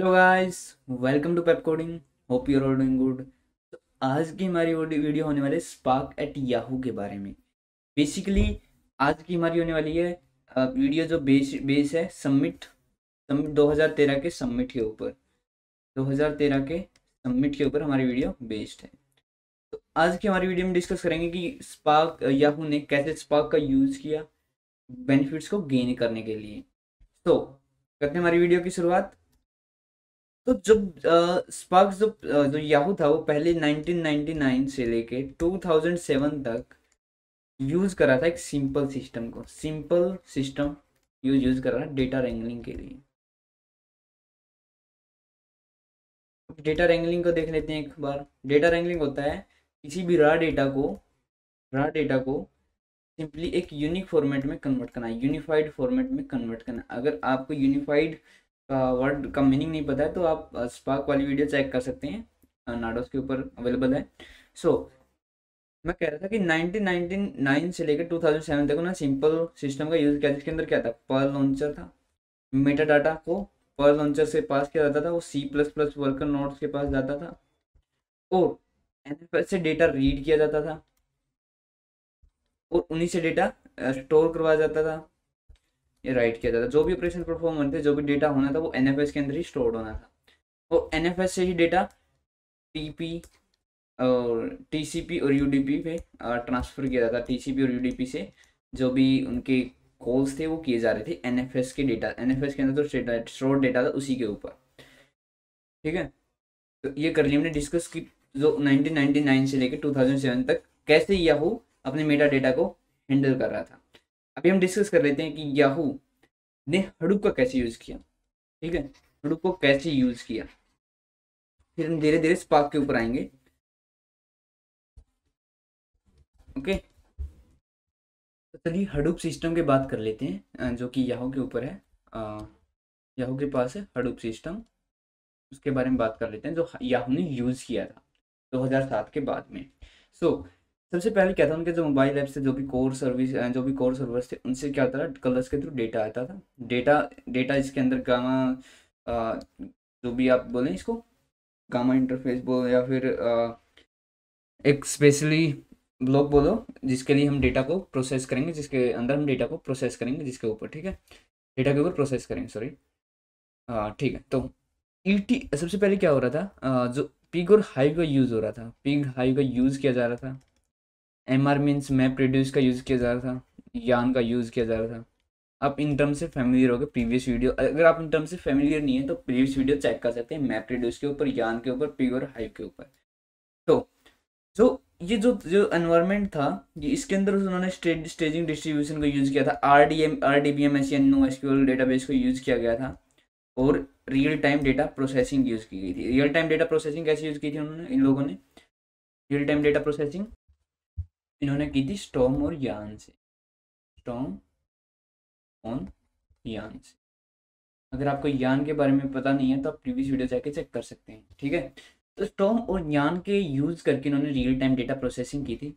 Hello guys welcome to pep coding hope you are doing good तो आज की हमारी वीडियो होने वाली है स्पार्क एट याहू के बारे में। बेसिकली आज की हमारी होने वाली है वीडियो जो बेस बेस है सबमिट सबमिट 2013 के सबमिट के ऊपर। 2013 के सबमिट के ऊपर हमारी वीडियो बेस्ड है। तो आज की हमारी वीडियो में डिस्कस करेंगे कि स्पार्क याहू ने कैसे स्पार्क का यूज़ किया बेनिफिट्स को गेन करने के लिए। तो करते हैं हमारी वीडियो की शुरुआत। तो जब स्पार्क जो जो याहू था वो पहले 1999 से लेके 2007 तक यूज़ करा था एक सिंपल सिस्टम को। सिंपल सिस्टम यूज़ यूज़ कर रहा है डेटा रेंगलिंग के लिए। डेटा रेंगलिंग को देख लेते हैं एक बार। डेटा रेंगलिंग होता है किसी भी रा डेटा को रा डेटा को सिंपली एक यूनिक फॉर्मेट में कन्वर्ट करना है यूनिफाइड फॉर्मेट में कन्वर्ट करना अगर आपको यूनिफाइड वर्ड का मीनिंग नहीं पता है तो आप स्पार्क वाली वीडियो चेक कर सकते हैं। नाडोस के ऊपर अवेलेबल है। सो so, मैं कह रहा था कि 1999 से लेकर 2007 तक ना सिंपल सिस्टम का यूज़ किया जिसके अंदर क्या था? पर्ल लॉन्चर था। मेटा डाटा को पर्ल लॉन्चर से पास किया जाता था। वो C plus plus worker nodes के पास जाता था। और एन से डेटा रीड किया जाता था। और उन्हीं से डेटा स्टोर करवाया जाता था। या राइट किया जाता जो भी ऑपरेशन परफॉर्म होने थे, जो भी डेटा होना था, वो एनएफएस के अंदर ही स्टोर होना था। और एनएफएस से ही डेटा टी और टीसीपी और यू पे ट्रांसफ़र किया जाता टी और यूडीपी से जो भी उनके कॉल्स थे, वो किए जा रहे थे एनएफएस के डेटा एनएफएस के अंदर जो स्टोर डेटा था, उसी के ऊपर। ठीक है? तो ये कर लिया हमने डिस्कस की जो 1999 से लेकर 2007 तक कैसे याहू अपने मेटा डेटा को हैंडल कर रहा था। अभी हम डिस्कस कर लेते हैं कि याहू ने हडूप का कैसे यूज़ किया। ठीक है? हडूप को कैसे यूज़ किया। फिर हम धीरे धीरे स्पार्क के ऊपर आएँगे। ओके तो चलिए हडूप सिस्टम की बात कर लेते हैं जो कि याहू के ऊपर है। याहू के पास है हडूप सिस्टम उसके बारे में बात कर लेते हैं जो याहू ने यूज़ किया था 2007 के बाद में। सो so, सबसे पहले क्या था उनके जो मोबाइल ऐप से जो भी कोर सर्विस जो भी कोर सर्वर्स थे उनसे क्या होता था? कलर्स के थ्रू डेटा आता था। डेटा डेटा इसके अंदर गामा जो भी आप बोलें इसको गामा इंटरफेस बोलो या फिर आ, एक स्पेशली ब्लॉक बोलो जिसके लिए हम डेटा को प्रोसेस करेंगे जिसके अंदर हम डेटा को प्रोसेस करेंगे जिसके ऊपर ठीक है? डेटा के ऊपर प्रोसेस करेंगे सॉरी ठीक है तो ई e सबसे पहले क्या हो रहा था? जो पिग और हाइव का यूज़ हो रहा था। पिग हाइव का यूज़ किया जा रहा था। M R means map reduce का यूज़ किया जा रहा था यान का यूज़ किया जा रहा था। आप इन टर्म से फेमिलियर हो गए प्रीवियस वीडियो अगर आप इन टर्म से फेमिलियर नहीं है तो प्रीवियस वीडियो चेक कर सकते हैं मैप रिड्यूस के ऊपर यान के ऊपर पी और हाइव के ऊपर। तो जो ये जो जो एनवायरमेंट था, ये इसके अंदर उन्होंने स्टेजिंग डिस्ट्रीब्यूशन को यूज़ किया था R D M R D B M S N no SQL database को यूज़ किया गया था, और real time data processing use की गई थी। रियल टाइम डेटा प्रोसेसिंग कैसे यूज़ की थी उन्होंने, इन लोगों ने? रियल टाइम डेटा प्रोसेसिंग इन्होंने की थी स्टॉम और यान से। स्टॉम ऑन यान से। अगर आपको यान के बारे में पता नहीं है तो आप प्रीवियस वीडियो जाके चेक कर सकते हैं, ठीक है? तो स्टॉम और यान के यूज़ करके इन्होंने रियल टाइम डेटा प्रोसेसिंग की थी।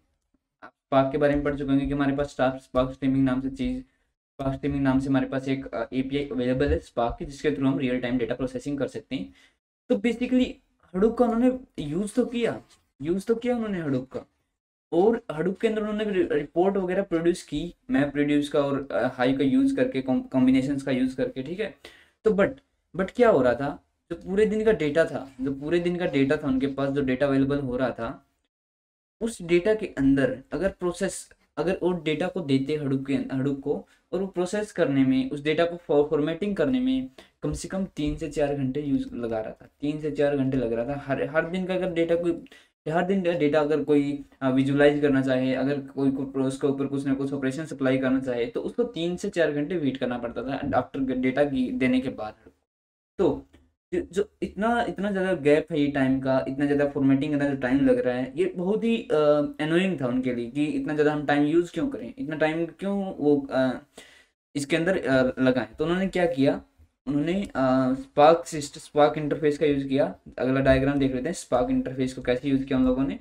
आप स्पार्क के बारे में पढ़ चुके होंगे कि हमारे पास स्टाफ स्पार्क स्ट्रीमिंग नाम से चीज़ स्पार्क स्ट्रीमिंग नाम से हमारे पास एक एपीआई अवेलेबल है स्पार्क की, जिसके थ्रू हम रियल टाइम डेटा प्रोसेसिंग कर सकते हैं। तो बेसिकली हडूप का उन्होंने यूज़ तो किया। यूज़ तो किया उन्होंने हडूप का। और हडूप के अंदर उन्होंने रिपोर्ट वगैरह प्रोड्यूस की मैप प्रोड्यूस का और हाई का यूज़ करके कॉम्बिनेशन का यूज़ करके, ठीक है? तो बट बट क्या हो रहा था? जो पूरे दिन का डेटा था, जो पूरे दिन का डेटा था उनके पास, जो डेटा अवेलेबल हो रहा था, उस डेटा के अंदर अगर प्रोसेस अगर वो डेटा को देते हडूप के हडूप को, और वो प्रोसेस करने में, उस डेटा को फॉर्मेटिंग करने में कम से कम तीन से चार घंटे यूज़ लगा रहा था, तीन से चार घंटे लग रहा था। हर हर दिन का अगर डेटा कोई हर दिन डेटा अगर कोई विजुलाइज करना चाहे अगर कोई उसके ऊपर कुछ ना कुछ ऑपरेशन सप्लाई करना चाहे तो उसको तीन से चार घंटे वेट करना पड़ता था आफ्टर डेटा देने के बाद। तो जो इतना इतना ज़्यादा गैप है ये टाइम का इतना ज़्यादा फॉर्मेटिंग का जो टाइम लग रहा है ये बहुत ही एनोइंग था उनके लिए कि इतना ज़्यादा हम टाइम यूज़ क्यों करें? इतना टाइम क्यों वो आ, इसके अंदर लगाएँ? तो उन्होंने क्या किया? उन्होंने स्पार्क सिस्ट स्पार्क इंटरफेस का यूज़ किया। अगला डायग्राम देख लेते हैं स्पार्क इंटरफेस को कैसे यूज़ किया उन लोगों ने।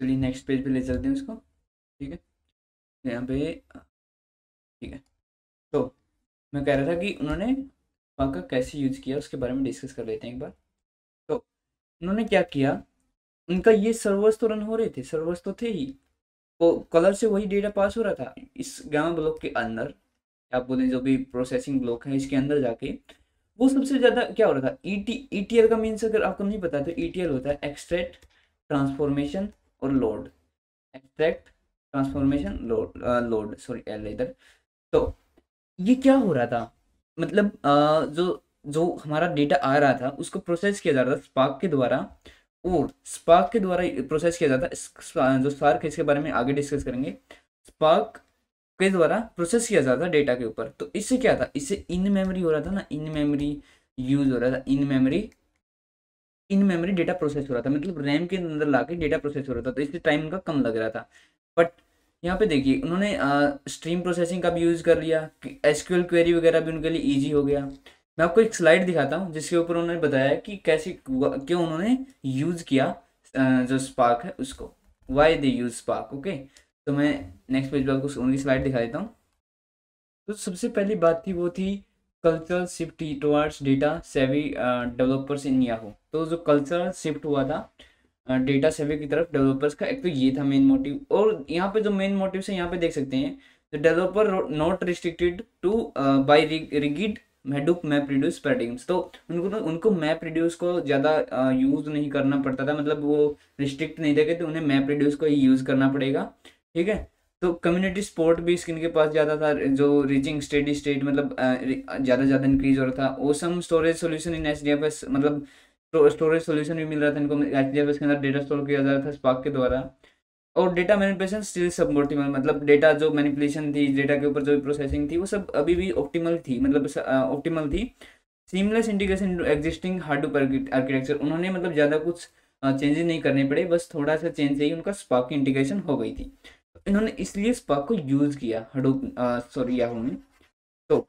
चलिए नेक्स्ट पेज पे ले चलते हैं उसको। ठीक है? यहाँ पे, ठीक है। तो मैं कह रहा था कि उन्होंने स्पार्क का कैसे यूज़ किया, उसके बारे में डिस्कस कर लेते हैं एक बार। तो उन्होंने क्या किया? उनका ये सर्वर्स तो रन हो रहे थे सर्वर्स तो थे ही। वो कलर से वही डेटा पास हो रहा था, इस गामा ब्लॉक के अंदर। आप बोले जो भी प्रोसेसिंग ब्लॉक है इसके अंदर जाके वो सबसे ज़्यादा क्या हो रहा था? E T E T L का मीन्स अगर आपको नहीं पता तो ई टी एल होता है एक्सट्रैक्ट ट्रांसफॉर्मेशन और load extract transformation load load sorry L इधर. तो ये क्या हो रहा था? मतलब आ, जो जो हमारा डेटा आ रहा था उसको प्रोसेस किया जा रहा था स्पार्क के द्वारा और स्पार्क के द्वारा प्रोसेस किया जाता है जो स्पार्क इसके बारे में आगे डिस्कस करेंगे। स्पार्क के द्वारा प्रोसेस किया जाता डेटा के ऊपर। तो इससे क्या था? इससे इन मेमोरी हो रहा था ना? इन मेमोरी यूज़ हो रहा था। In memory in memory data process हो रहा था। मतलब रैम के अंदर ला के डेटा प्रोसेस हो रहा था। तो इससे टाइम का कम लग रहा था। बट यहाँ पे देखिए, उन्होंने स्ट्रीम प्रोसेसिंग का भी यूज़ कर लिया। एसक्यूएल क्वेरी वगैरह भी उनके लिए ईजी हो गया। मैं आपको एक स्लाइड दिखाता हूँ, जिसके ऊपर उन्होंने बताया कि कैसे क्यों उन्होंने यूज़ किया जो स्पार्क है उसको। Why they use Spark okay तो मैं नेक्स्ट पेज पर आपको उनकी स्लाइड दिखा देता हूँ। तो सबसे पहली बात थी, वो थी cultural shift towards data savvy developers in Yahoo तो जो कल्चरल शिफ्ट हुआ था डेटा सेवी की तरफ़ डेवलपर्स का, एक तो ये था मेन मोटिव और यहाँ पे जो मेन मोटिव है, यहाँ पे देख सकते हैं the developer not restricted to by rigid Hadoop map reduce paradigms तो उनको तो उनको मैप रिड्यूस को ज़्यादा यूज़ नहीं करना पड़ता था मतलब वो रिस्ट्रिक्ट नहीं देखे तो उन्हें मैप रिड्यूस को ही यूज़ करना पड़ेगा। ठीक है? तो कम्युनिटी स्पोर्ट भी स्किन के पास ज़्यादा था, जो रीचिंग स्टेडी स्टेट मतलब ज़्यादा ज़्यादा इंक्रीज हो रहा था awesome storage solution in H मतलब स्टोरेज सोल्यूशन भी मिल रहा था इनको एच के अंदर डेटा स्टोर किया जा रहा था स्पार्क के द्वारा। और data manipulation still suboptimal मतलब डेटा जो मैनिपुलेशन थी डेटा के ऊपर जो प्रोसेसिंग थी, वो सब अभी भी ऑप्टिमल थी मतलब ऑप्टिमल थी। Seamless integration existing hard architecture उन्होंने मतलब ज़्यादा कुछ चेंजेस नहीं करने पड़े, बस थोड़ा सा चेंज से ही उनका स्पार्क की इंटीग्रेशन हो गई थी। इन्होंने इसलिए स्पार्क को यूज़ किया हडूप सॉरी याहू में तो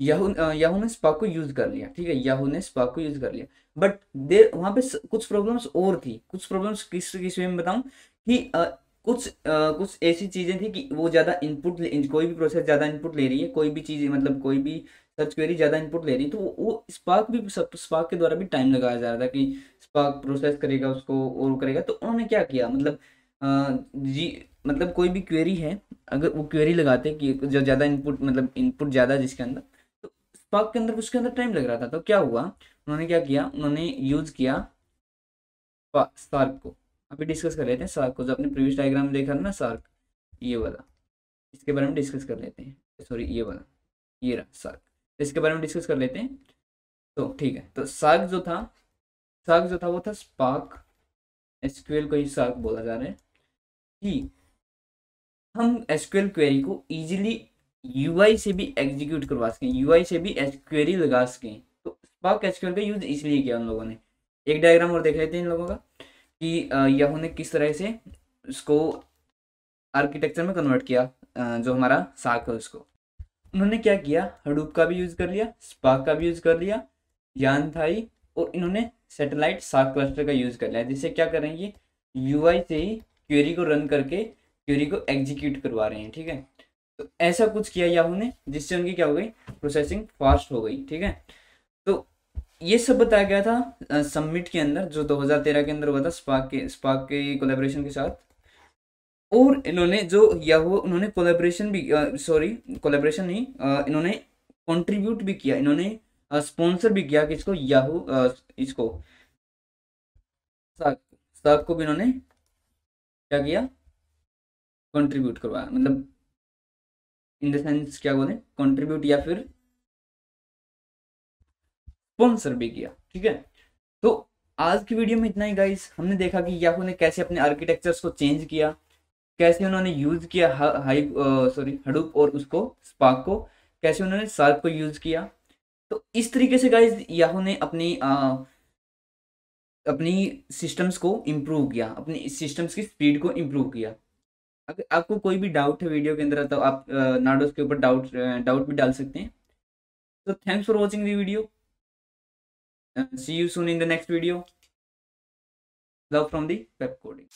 याहू याहू ने स्पार्क को यूज़ कर लिया, ठीक है? याहू ने स्पार्क को यूज़ कर लिया। बट देर वहाँ पे कुछ प्रॉब्लम्स और थी। कुछ प्रॉब्लम्स किस किसमें बताऊँ? कि कुछ आ, कुछ ऐसी चीज़ें थी कि वो ज़्यादा इनपुट कोई भी प्रोसेस ज़्यादा इनपुट ले रही है कोई भी चीज़ मतलब कोई भी सर्च क्वेरी ज़्यादा इनपुट ले रही है तो वो स्पार्क भी स्पार्क के द्वारा भी टाइम लगाया जा रहा था कि स्पार्क प्रोसेस करेगा उसको और करेगा तो उन्होंने क्या किया? मतलब आ, जी मतलब कोई भी क्वेरी है अगर वो क्वेरी लगाते कि जो ज़्यादा इनपुट मतलब इनपुट ज़्यादा जिसके अंदर तो स्पार्क के अंदर उसके अंदर टाइम लग रहा था तो क्या हुआ? उन्होंने क्या किया? उन्होंने यूज़ किया स्पार्क को। अभी डिस्कस कर लेते हैं सार्क को। जो अपने प्रीवियस डायग्राम देखा ना सार्क ये वाला। इसके बारे में डिस्कस कर लेते हैं। सॉरी ये वाला। ये रहा सार्क तो इसके बारे में डिस्कस कर लेते हैं। तो ठीक है। तो सार्क जो था सार्क जो था, वो था स्पार्क एसक्यूएल को ही सार्क बोला जा रहा है। कि हम एसक्यूएल क्वेरी को इजीली यूआई से भी एग्जीक्यूट करवा सकें। यूआई से भी क्वेरी लगा सकें। पाक एसक्यूएल का यूज़ इसलिए किया उन लोगों ने। एक डायग्राम और देख लेते हैं इन लोगों का। कि याहू ने किस तरह से उसको आर्किटेक्चर में कन्वर्ट किया जो हमारा साक है उसको। उन्होंने क्या किया? हडूप का भी यूज़ कर लिया स्पाक का भी यूज़ कर लिया यान थाई और इन्होंने सैटेलाइट साक क्लस्टर का यूज़ कर लिया। जिससे क्या कर रहे हैं ये? यूआई से ही क्वेरी को रन करके क्वेरी को एग्जीक्यूट करवा रहे हैं, ठीक है? तो ऐसा कुछ किया याहू ने, जिससे उनकी क्या हो गई? प्रोसेसिंग फास्ट हो गई, ठीक है? ये सब बताया गया था सबमिट के अंदर जो 2013 के अंदर हुआ था स्पार्क के स्पार्क के कोलेब्रेशन के साथ। और इन्होंने जो या वो उन्होंने कोलेब्रेशन भी सॉरी कोलेब्रेशन नहीं आ, इन्होंने कंट्रीब्यूट भी किया इन्होंने स्पॉन्सर भी किया किसको? याहू इसको। साक को भी इन्होंने क्या किया? कंट्रीब्यूट करवाया मतलब इन द सेंस क्या बोले? कंट्रीब्यूट या फिर स्पॉन्सर भी किया ठीक है? तो आज की वीडियो में इतना ही गाइस हमने देखा कि याहू ने कैसे अपने आर्किटेक्चर्स को चेंज किया कैसे उन्होंने यूज़ किया हाई सॉरी हडूप और उसको स्पार्क को कैसे उन्होंने सार्क को यूज़ किया। तो इस तरीके से गाइस याहू ने अपनी आ, अपनी सिस्टम्स को इम्प्रूव किया अपनी सिस्टम्स की स्पीड को इम्प्रूव किया। अगर आपको कोई भी डाउट है वीडियो के अंदर तो आप नाडोस के ऊपर डाउट डाउट भी डाल सकते हैं। तो thanks for watching the video and see you soon in the next video. Love from the web coding.